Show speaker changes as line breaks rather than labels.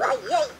Ay, ay.